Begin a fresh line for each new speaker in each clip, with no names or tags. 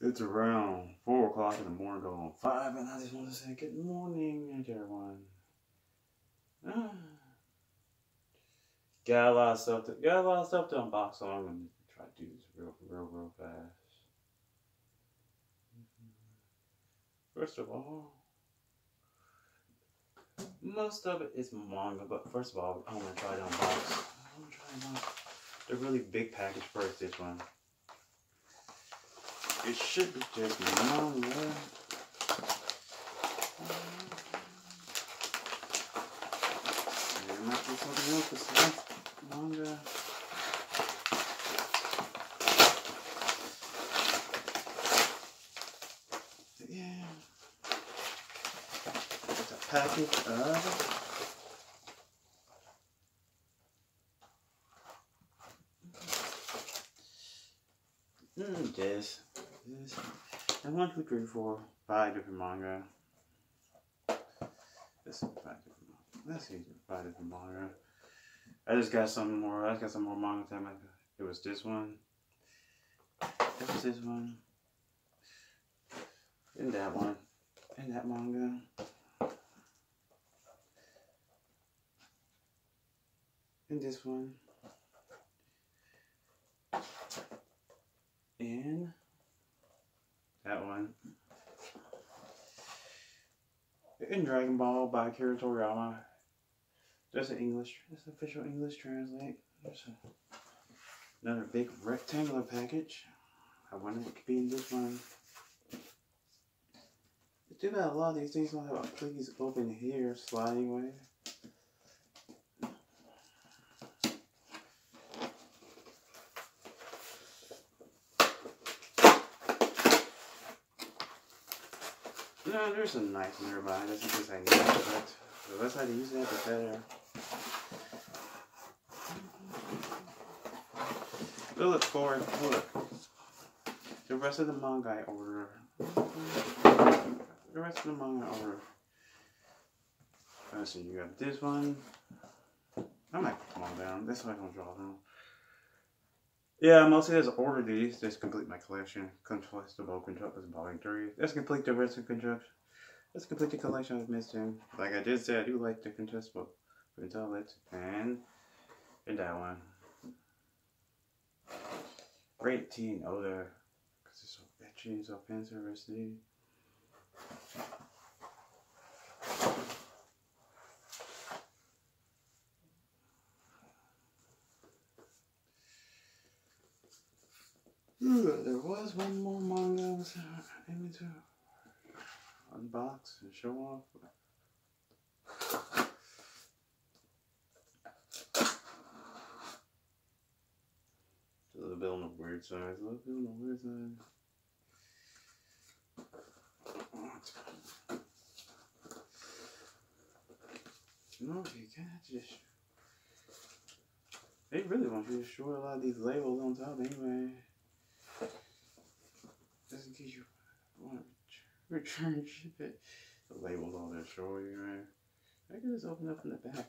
It's around four o'clock in the morning, going five, and I just want to say good morning to everyone. Got a lot of stuff to got a lot of stuff to unbox, so I'm gonna try to do this real, real, real fast. First of all, most of it is manga, but first of all, I'm gonna try to unbox. I'm gonna try to unbox the really big package first. This one. It should be just manga. There might be something else besides manga. Yeah. It's a package of This, this, and one, two, three, four, five different manga. This is five different manga. Let's five different manga. I just got some more. I just got some more manga time. It was this one. It was this one. And that one. And that manga. And this one. That one. In Dragon Ball by Akira Toriyama. There's an English, an official English translate. There's a, another big rectangular package. I wonder what could be in this one. It's too bad a lot of these things don't have a please open here sliding way. No, there's some nice nearby, just in case I need but the less I use it, the better. We'll look forward, look. The rest of the manga I order. The rest of the manga I order. Let's see, you got this one. I might put them all down. This way I don't draw them. Yeah, mostly just order these. Just complete my collection. Contestable Constructors Volume 3. Let's complete the rest of construction. Let's complete the collection missed in. Like I did say, I do like the Quintessential Quintuplets. And, and that one. Great teen older. Because it's so itchy and so interesting. Ooh, there was one more manga I was uh, aiming to unbox and show off. It's a little bit on the weird side. A little bit on the weird side. No, you can't just. They really want you to show a lot of these labels on top anyway. Just in case you want to return it. The labels on there show you, right? I can just open up in the back.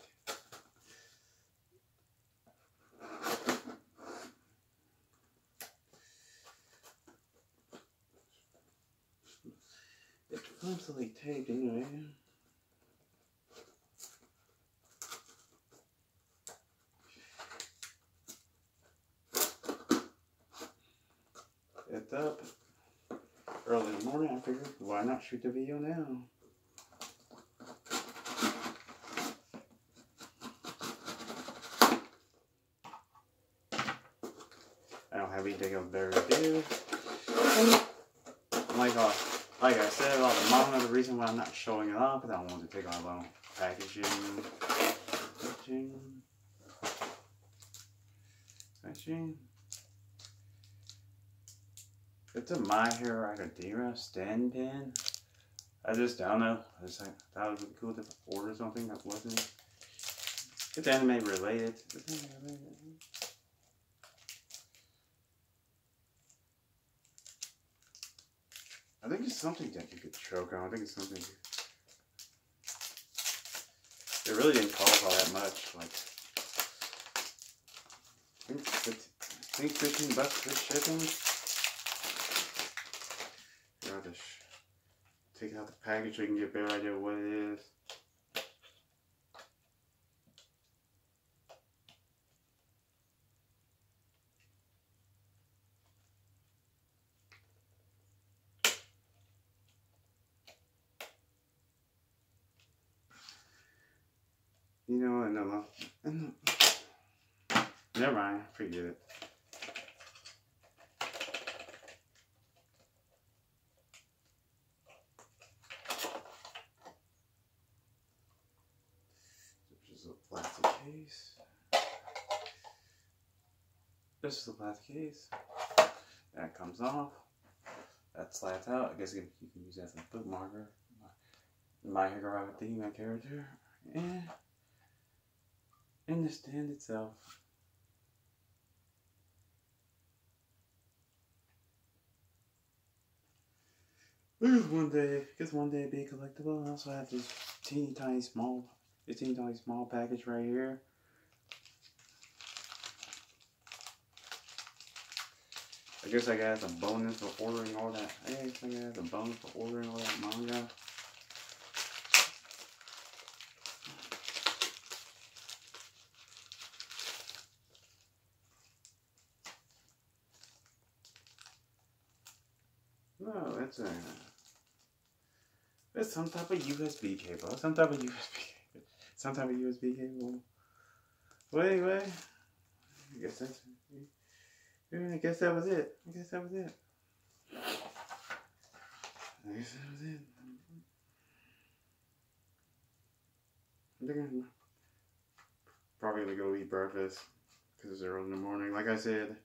It's constantly taped anyway. It's up early in the morning. I figured, why not shoot the video now? I don't have anything else better to do. Like, uh, like I said, all the manga, the reason why I'm not showing it off is I want to take all the packaging. Packaging. Packaging. It's a My Hero Academia stand pin. I just don't know. I just like, thought it would be cool to order something that wasn't. It's anime related. It's anime related. I think it's something that you could choke on. I think it's something. It really didn't cost all that much. Like, I think it's think 15 bucks for shipping. I'll just take out the package so you can get a better idea of what it is. You know what? No, no. Never mind. Forget it. This is a plastic case. This is the plastic case. That comes off. That slides out. I guess you can use that as a bookmarker. My Hero theme, my character. And and the stand itself. There's one day, guess one day be collectible. I also have this teeny tiny small, this teeny tiny small package right here. I guess I got some bonus for ordering all that. I guess I got some bonus for ordering all that manga. No, that's a. That's some type of USB cable. Some type of USB cable. Some type of USB cable. Well, anyway, I guess that's. Yeah, I guess that was it. I guess that was it. I guess that was it. I'm probably gonna go eat breakfast because it's early in the morning. Like I said.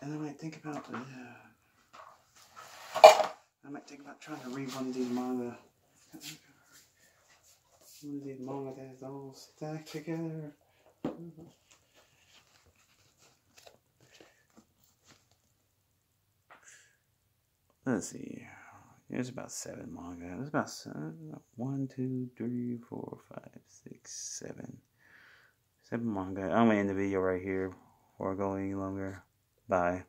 And I might think about, uh, I might think about trying to read one of these manga. These manga that's all stacked together. Let's see. There's about seven manga. There's about seven, one, two, three, four, five, six, seven. Seven manga. I'm gonna end the video right here I go any longer. Bye.